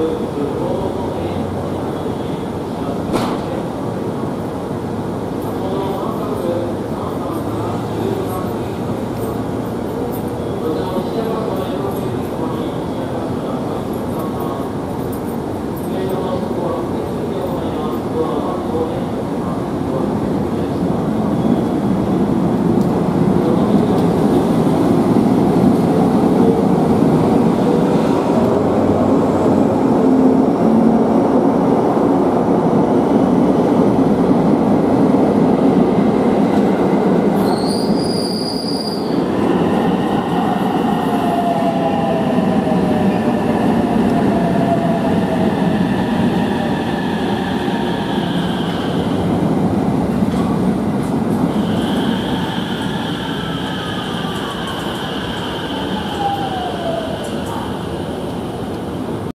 Obrigado.